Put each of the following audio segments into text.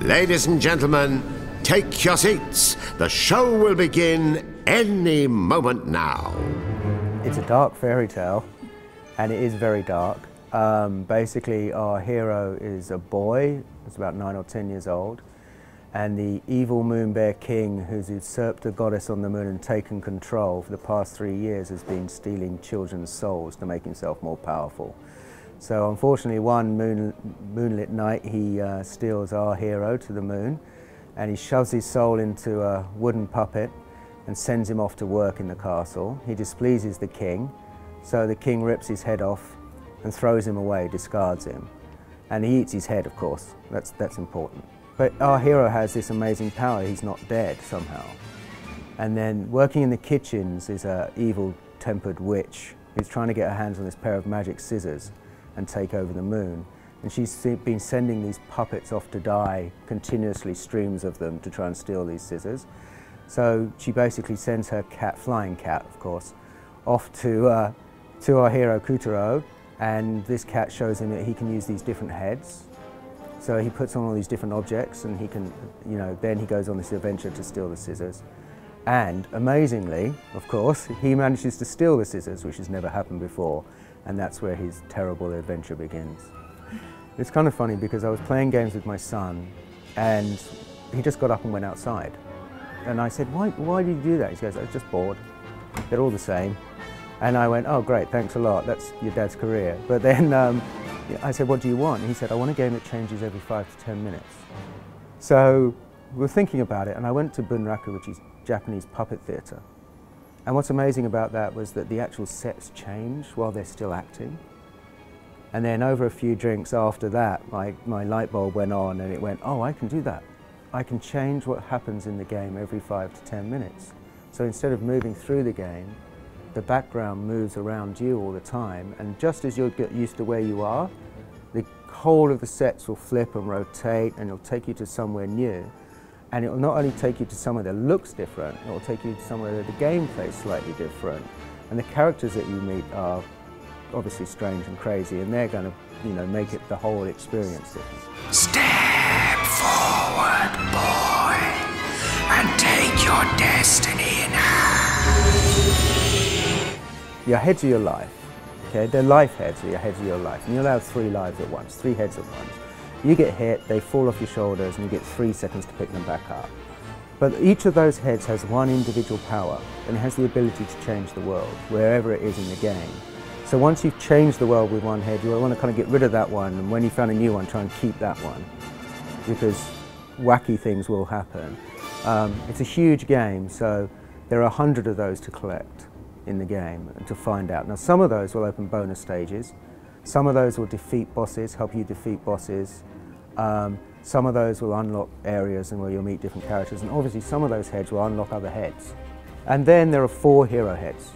Ladies and gentlemen, take your seats. The show will begin any moment now. It's a dark fairy tale, and it is very dark. Um, basically, our hero is a boy, he's about nine or ten years old, and the evil moon bear king who's usurped the goddess on the moon and taken control for the past three years has been stealing children's souls to make himself more powerful. So unfortunately one moon, moonlit night he uh, steals our hero to the moon and he shoves his soul into a wooden puppet and sends him off to work in the castle. He displeases the king, so the king rips his head off and throws him away, discards him. And he eats his head, of course, that's, that's important. But our hero has this amazing power, he's not dead somehow. And then working in the kitchens is a evil tempered witch who's trying to get her hands on this pair of magic scissors and take over the moon. And she's been sending these puppets off to die, continuously streams of them to try and steal these scissors. So she basically sends her cat, flying cat of course, off to, uh, to our hero Kutaro and this cat shows him that he can use these different heads. So he puts on all these different objects and he can, you know, then he goes on this adventure to steal the scissors. And amazingly, of course, he manages to steal the scissors, which has never happened before and that's where his terrible adventure begins. It's kind of funny because I was playing games with my son and he just got up and went outside. And I said, why, why did you do that? He goes, I was just bored. They're all the same. And I went, oh great, thanks a lot, that's your dad's career. But then um, I said, what do you want? He said, I want a game that changes every five to 10 minutes. So we were thinking about it and I went to Bunraku, which is Japanese puppet theatre. And what's amazing about that was that the actual sets change while they're still acting. And then over a few drinks after that, my, my light bulb went on and it went, oh, I can do that. I can change what happens in the game every five to 10 minutes. So instead of moving through the game, the background moves around you all the time. And just as you'll get used to where you are, the whole of the sets will flip and rotate and it'll take you to somewhere new. And it will not only take you to somewhere that looks different, it will take you to somewhere that the gameplay is slightly different. And the characters that you meet are obviously strange and crazy, and they're going to, you know, make it the whole experience different. Step forward, boy, and take your destiny in hand. Your heads of your life, okay? They're life heads, are your heads of your life. And you'll have three lives at once, three heads at once. You get hit, they fall off your shoulders, and you get three seconds to pick them back up. But each of those heads has one individual power, and has the ability to change the world, wherever it is in the game. So once you've changed the world with one head, you want to kind of get rid of that one, and when you found a new one, try and keep that one, because wacky things will happen. Um, it's a huge game, so there are a hundred of those to collect in the game and to find out. Now some of those will open bonus stages, some of those will defeat bosses, help you defeat bosses. Um, some of those will unlock areas and where you'll meet different characters, and obviously some of those heads will unlock other heads. And then there are four hero heads.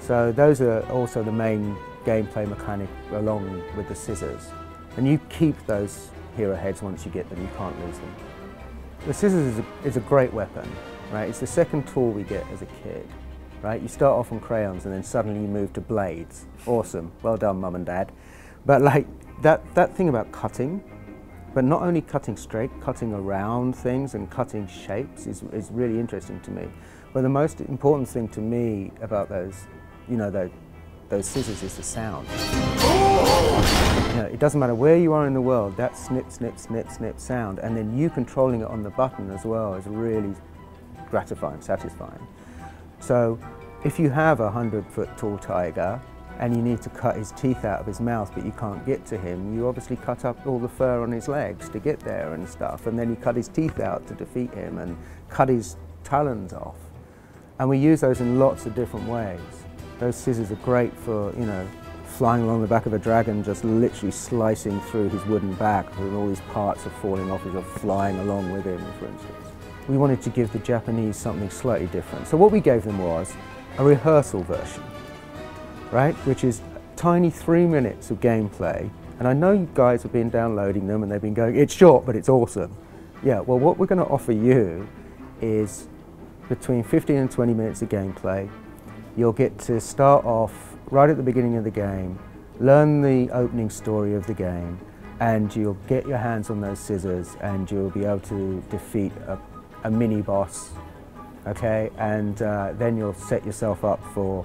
So those are also the main gameplay mechanic along with the scissors. And you keep those hero heads once you get them, you can't lose them. The scissors is a, is a great weapon, right? It's the second tool we get as a kid right? You start off on crayons and then suddenly you move to blades. Awesome, well done mum and dad. But like that, that thing about cutting, but not only cutting straight, cutting around things and cutting shapes is, is really interesting to me. But the most important thing to me about those, you know, those, those scissors is the sound. You know, it doesn't matter where you are in the world, that snip, snip, snip, snip sound, and then you controlling it on the button as well is really gratifying, satisfying. So if you have a 100 foot tall tiger and you need to cut his teeth out of his mouth but you can't get to him, you obviously cut up all the fur on his legs to get there and stuff and then you cut his teeth out to defeat him and cut his talons off. And we use those in lots of different ways. Those scissors are great for, you know, flying along the back of a dragon, just literally slicing through his wooden back and all these parts are falling off as you're flying along with him, for instance. We wanted to give the Japanese something slightly different. So what we gave them was a rehearsal version, right? Which is tiny three minutes of gameplay. And I know you guys have been downloading them and they've been going, it's short, but it's awesome. Yeah, well, what we're going to offer you is between 15 and 20 minutes of gameplay. You'll get to start off right at the beginning of the game, learn the opening story of the game, and you'll get your hands on those scissors and you'll be able to defeat a, a mini boss, okay? And uh, then you'll set yourself up for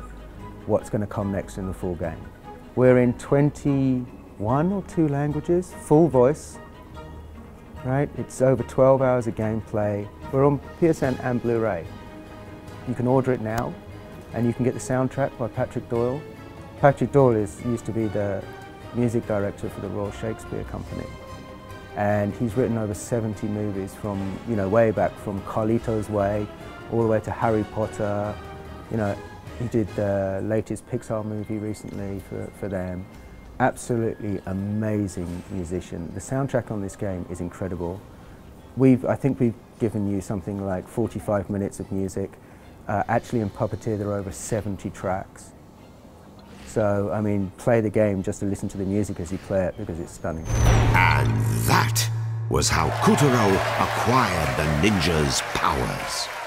what's going to come next in the full game. We're in 21 or two languages, full voice, right? It's over 12 hours of gameplay. We're on PSN and Blu-ray. You can order it now, and you can get the soundtrack by Patrick Doyle. Patrick Doyle is, used to be the music director for the Royal Shakespeare Company. And he's written over 70 movies from, you know, way back from Carlito's Way all the way to Harry Potter. You know, he did the latest Pixar movie recently for, for them. Absolutely amazing musician. The soundtrack on this game is incredible. We've, I think we've given you something like 45 minutes of music. Uh, actually in Puppeteer there are over 70 tracks. So, I mean, play the game just to listen to the music as you play it because it's stunning. And that was how Kutaro acquired the ninja's powers.